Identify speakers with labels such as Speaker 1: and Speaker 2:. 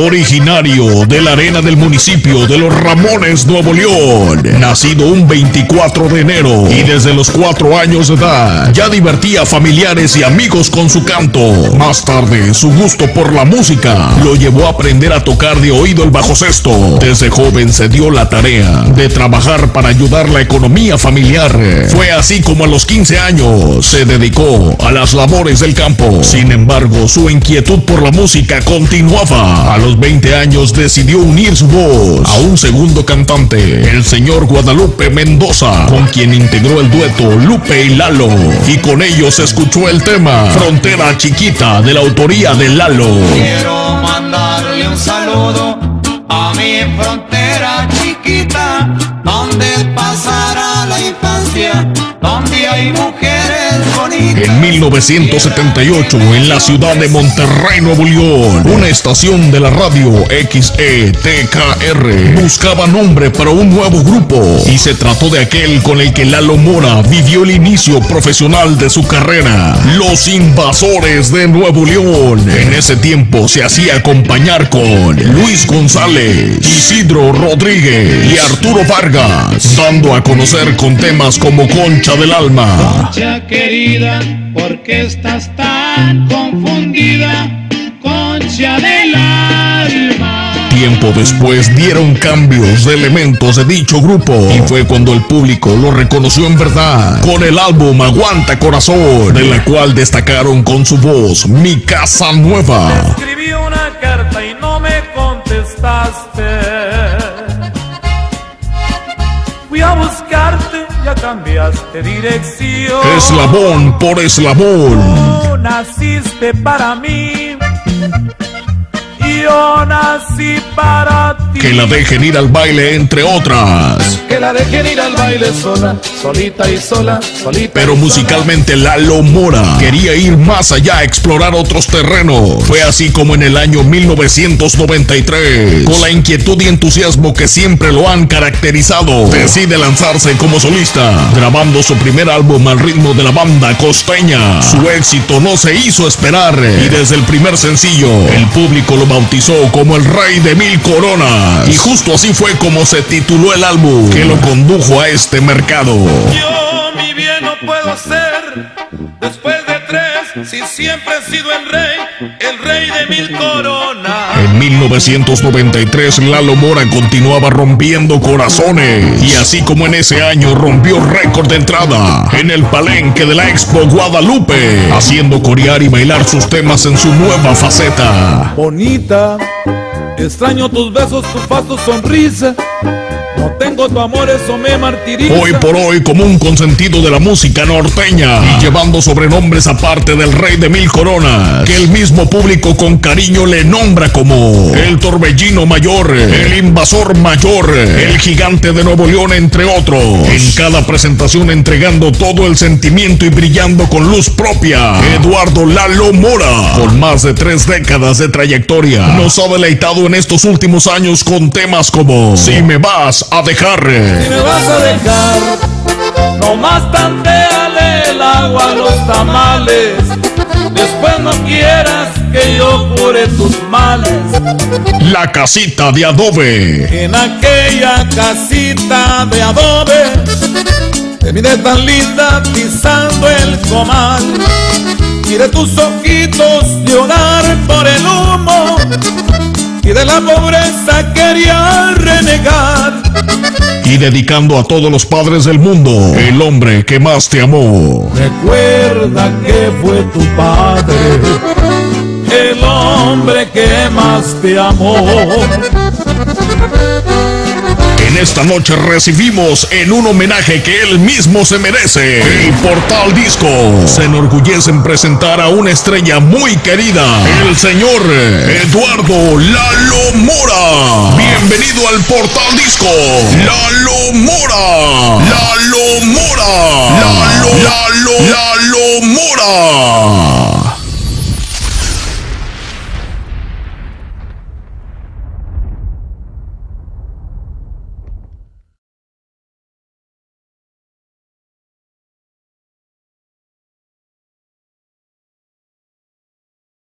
Speaker 1: Originario de la arena del municipio de Los Ramones, Nuevo León. Nacido un 24 de enero y desde los 4 años de edad ya divertía a familiares y amigos con su canto. Más tarde, su gusto por la música lo llevó a aprender a tocar de oído el bajo sexto. Desde joven se dio la tarea de trabajar para ayudar la economía familiar. Fue así como a los 15 años se dedicó a las labores del campo. Sin embargo, su inquietud por la música continuaba. A los 20 años decidió unir su voz a un segundo cantante, el señor Guadalupe Mendoza, con quien integró el dueto Lupe y Lalo. Y con ellos escuchó el tema Frontera Chiquita de la autoría de Lalo.
Speaker 2: Quiero mandarle un saludo a mi frontera chiquita, donde pasará
Speaker 1: En 1978, en la ciudad de Monterrey, Nuevo León, una estación de la radio XETKR buscaba nombre para un nuevo grupo y se trató de aquel con el que Lalo Mora vivió el inicio profesional de su carrera, Los Invasores de Nuevo León. En ese tiempo se hacía acompañar con Luis González, Isidro Rodríguez y Arturo Vargas, dando a conocer con temas como Concha del Alma.
Speaker 3: Concha querida, ¿por qué estás tan confundida? Concha del alma.
Speaker 1: Tiempo después dieron cambios de elementos de dicho grupo y fue cuando el público lo reconoció en verdad con el álbum Aguanta Corazón, de la cual destacaron con su voz Mi Casa Nueva.
Speaker 4: Escribí una carta y no me contestaste. Fui a buscarte, cambiaste dirección.
Speaker 1: Eslabón por eslabón.
Speaker 4: Tú naciste para mí. Y yo nací para.
Speaker 1: Que la dejen ir al baile entre otras.
Speaker 4: Que la dejen ir al baile sola, solita y sola, solita.
Speaker 1: Pero musicalmente Lalo Mora quería ir más allá, a explorar otros terrenos. Fue así como en el año 1993, con la inquietud y entusiasmo que siempre lo han caracterizado, decide lanzarse como solista, grabando su primer álbum al ritmo de la banda costeña. Su éxito no se hizo esperar y desde el primer sencillo, el público lo bautizó como el rey de mil coronas. Y justo así fue como se tituló el álbum que lo condujo a este mercado.
Speaker 4: Yo, mi bien, no puedo ser después de tres, si siempre he sido el rey, el rey de mil coronas.
Speaker 1: En 1993 Lalo Mora continuaba rompiendo corazones y así como en ese año rompió récord de entrada en el palenque de la Expo Guadalupe, haciendo corear y bailar sus temas en su nueva faceta.
Speaker 4: Bonita, extraño tus besos, tu faz, tu sonrisa. Tengo tu amor, eso me martiriza.
Speaker 1: Hoy por hoy como un consentido de la música norteña y llevando sobrenombres aparte del rey de mil coronas, que el mismo público con cariño le nombra como el torbellino mayor, el invasor mayor, el gigante de Nuevo León, entre otros. En cada presentación entregando todo el sentimiento y brillando con luz propia, Eduardo Lalo Mora, con más de tres décadas de trayectoria, nos ha deleitado en estos últimos años con temas como Si me vas a dejar.
Speaker 4: Si me vas a dejar, nomás tanteale el agua a los tamales. Después no quieras que yo cure tus males.
Speaker 1: La casita de adobe.
Speaker 4: En aquella casita de adobe, te miré tan linda pisando el comal. Miré tus ojitos llorar por el humo y de la pobreza quería.
Speaker 1: Y dedicando a todos los padres del mundo, el hombre que más te amó.
Speaker 4: Recuerda que fue tu padre, el hombre que más te amó.
Speaker 1: Esta noche recibimos en un homenaje que él mismo se merece. El Portal Disco se enorgullece en presentar a una estrella muy querida, el señor Eduardo Lalo Mora. Bienvenido al Portal Disco. Lalo Mora. Lalo Mora. Lalo, Lalo, Lalo Mora.